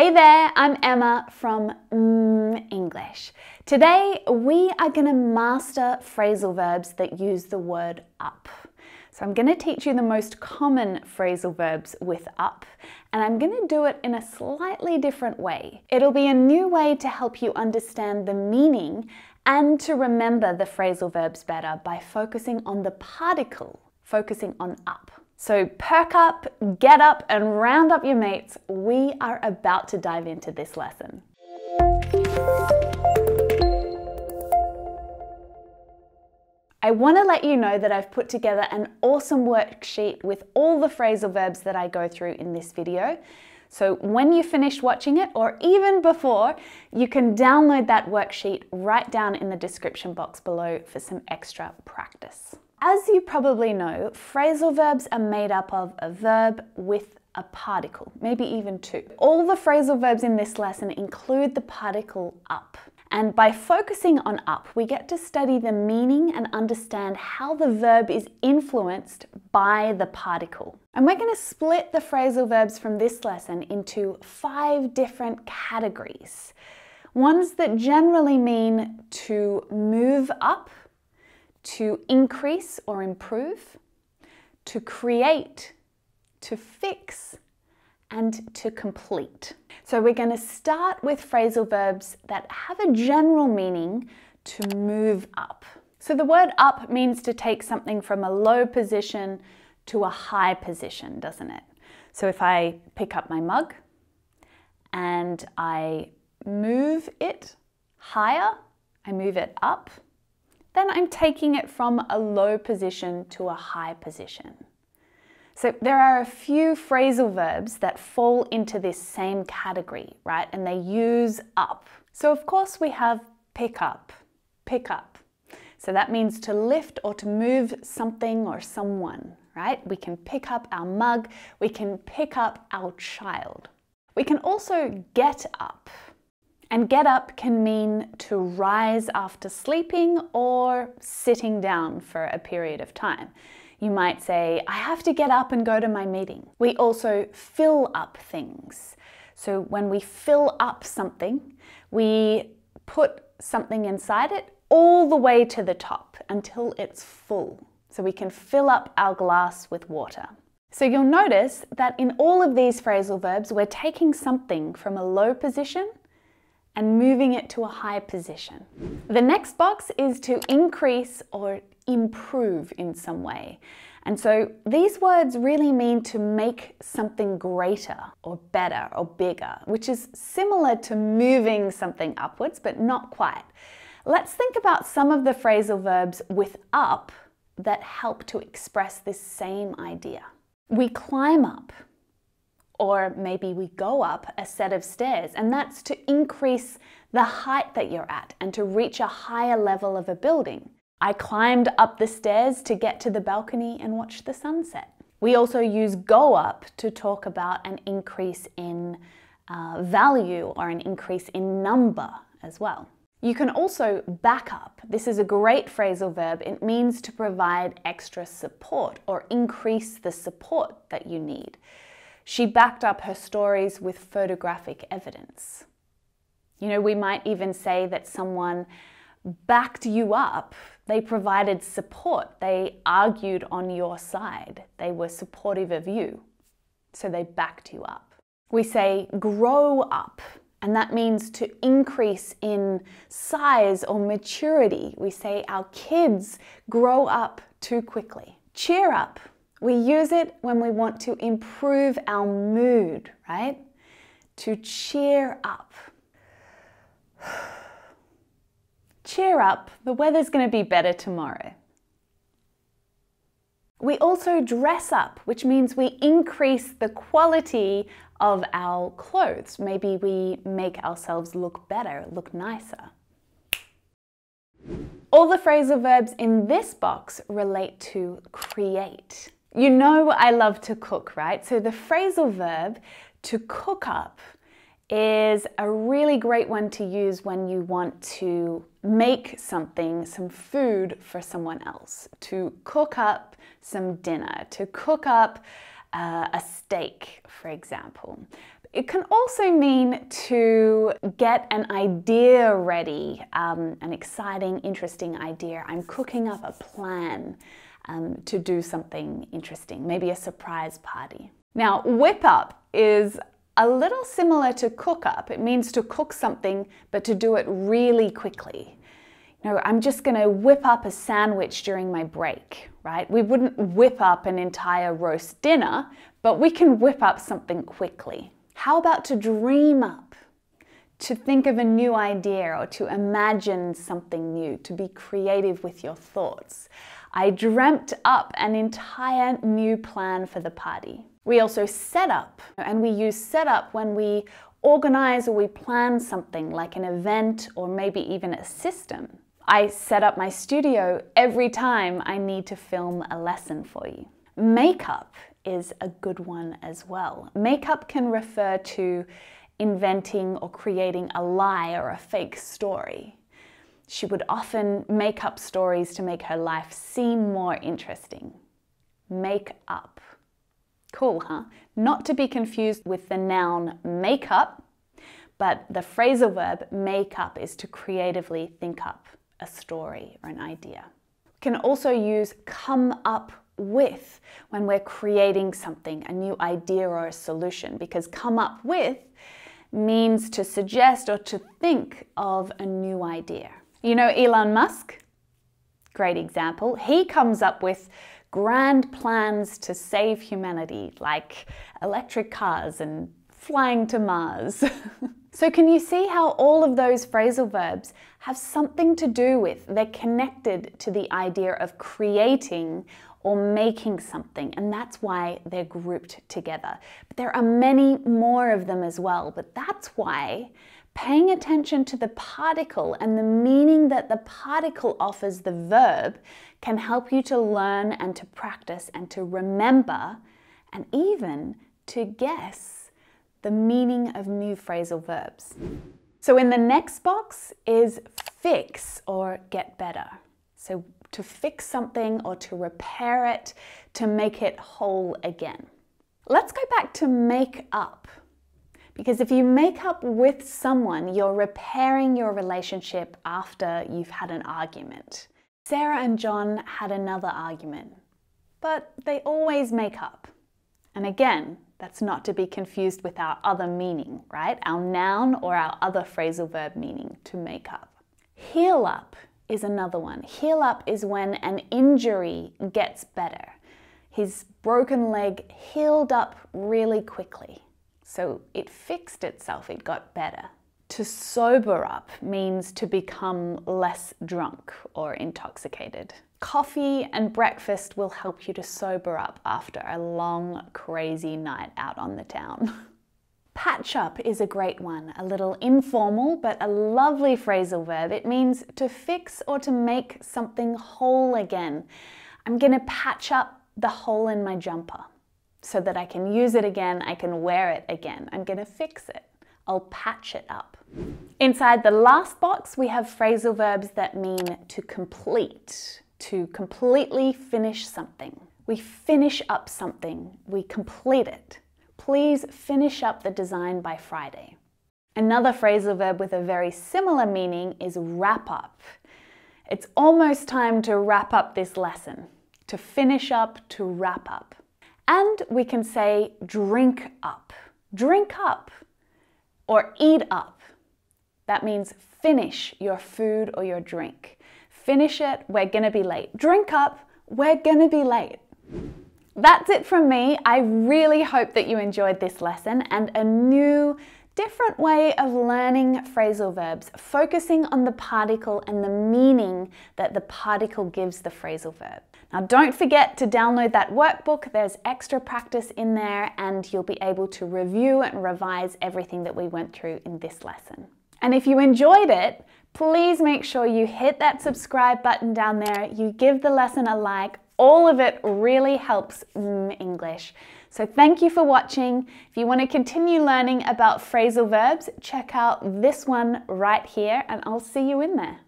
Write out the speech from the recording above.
Hey there, I'm Emma from mm English. Today we are going to master phrasal verbs that use the word up. So I'm going to teach you the most common phrasal verbs with up, and I'm going to do it in a slightly different way. It'll be a new way to help you understand the meaning and to remember the phrasal verbs better by focusing on the particle, focusing on up. So perk up, get up, and round up your mates. We are about to dive into this lesson. I want to let you know that I've put together an awesome worksheet with all the phrasal verbs that I go through in this video. So when you finish watching it, or even before, you can download that worksheet right down in the description box below for some extra practice. As you probably know, phrasal verbs are made up of a verb with a particle, maybe even two. All the phrasal verbs in this lesson include the particle up. And by focusing on up, we get to study the meaning and understand how the verb is influenced by the particle. And we're going to split the phrasal verbs from this lesson into five different categories. Ones that generally mean to move up, to increase or improve, to create, to fix, and to complete. So we're going to start with phrasal verbs that have a general meaning to move up. So the word up means to take something from a low position to a high position, doesn't it? So if I pick up my mug and I move it higher, I move it up, then I'm taking it from a low position to a high position. So there are a few phrasal verbs that fall into this same category, right? And they use up. So of course we have pick up, pick up. So that means to lift or to move something or someone, right? We can pick up our mug, we can pick up our child. We can also get up. And get up can mean to rise after sleeping or sitting down for a period of time. You might say, I have to get up and go to my meeting. We also fill up things. So when we fill up something, we put something inside it all the way to the top until it's full. So we can fill up our glass with water. So you'll notice that in all of these phrasal verbs, we're taking something from a low position and moving it to a high position. The next box is to increase or improve in some way. And so these words really mean to make something greater or better or bigger, which is similar to moving something upwards, but not quite. Let's think about some of the phrasal verbs with up that help to express this same idea. We climb up, or maybe we go up a set of stairs, and that's to increase the height that you're at and to reach a higher level of a building. I climbed up the stairs to get to the balcony and watch the sunset. We also use go up to talk about an increase in uh, value or an increase in number as well. You can also back up. This is a great phrasal verb. It means to provide extra support or increase the support that you need. She backed up her stories with photographic evidence. You know, we might even say that someone backed you up. They provided support. They argued on your side. They were supportive of you. So they backed you up. We say grow up, and that means to increase in size or maturity. We say our kids grow up too quickly. Cheer up. We use it when we want to improve our mood, right? To cheer up. cheer up, the weather's going to be better tomorrow. We also dress up, which means we increase the quality of our clothes. Maybe we make ourselves look better, look nicer. All the phrasal verbs in this box relate to create. You know I love to cook, right? So the phrasal verb to cook up is a really great one to use when you want to make something, some food for someone else, to cook up some dinner, to cook up uh, a steak, for example. It can also mean to get an idea ready, um, an exciting, interesting idea. I'm cooking up a plan um, to do something interesting, maybe a surprise party. Now, whip up is a little similar to cook up. It means to cook something, but to do it really quickly. You know, I'm just going to whip up a sandwich during my break, right? We wouldn't whip up an entire roast dinner, but we can whip up something quickly. How about to dream up? To think of a new idea or to imagine something new, to be creative with your thoughts. I dreamt up an entire new plan for the party. We also set up, and we use set up when we organize or we plan something like an event or maybe even a system. I set up my studio every time I need to film a lesson for you. Makeup is a good one as well. Makeup can refer to inventing or creating a lie or a fake story. She would often make up stories to make her life seem more interesting. Make up. Cool, huh? Not to be confused with the noun make up, but the phrasal verb make up is to creatively think up a story or an idea. We can also use come up with when we're creating something, a new idea or a solution, because come up with means to suggest or to think of a new idea. You know Elon Musk? Great example. He comes up with grand plans to save humanity, like electric cars and flying to Mars. so can you see how all of those phrasal verbs have something to do with, they're connected to the idea of creating or making something, and that's why they're grouped together. But there are many more of them as well, but that's why paying attention to the particle and the meaning that the particle offers the verb can help you to learn and to practice and to remember and even to guess the meaning of new phrasal verbs. So in the next box is fix or get better. So to fix something or to repair it, to make it whole again. Let's go back to make up. Because if you make up with someone, you're repairing your relationship after you've had an argument. Sarah and John had another argument, but they always make up. And again, that's not to be confused with our other meaning, right? Our noun or our other phrasal verb meaning, to make up. Heal up is another one. Heal up is when an injury gets better. His broken leg healed up really quickly. So it fixed itself, it got better. To sober up means to become less drunk or intoxicated. Coffee and breakfast will help you to sober up after a long, crazy night out on the town. Patch up is a great one, a little informal but a lovely phrasal verb. It means to fix or to make something whole again. I'm going to patch up the hole in my jumper so that I can use it again, I can wear it again. I'm going to fix it. I'll patch it up. Inside the last box, we have phrasal verbs that mean to complete, to completely finish something. We finish up something, we complete it. Please finish up the design by Friday. Another phrasal verb with a very similar meaning is wrap up. It's almost time to wrap up this lesson. To finish up, to wrap up. And we can say drink up, drink up, or eat up. That means finish your food or your drink. Finish it, we're gonna be late. Drink up, we're gonna be late. That's it from me. I really hope that you enjoyed this lesson and a new different way of learning phrasal verbs, focusing on the particle and the meaning that the particle gives the phrasal verb. Now don't forget to download that workbook. There's extra practice in there and you'll be able to review and revise everything that we went through in this lesson. And if you enjoyed it, please make sure you hit that subscribe button down there. You give the lesson a like. All of it really helps English. So thank you for watching. If you want to continue learning about phrasal verbs, check out this one right here and I'll see you in there.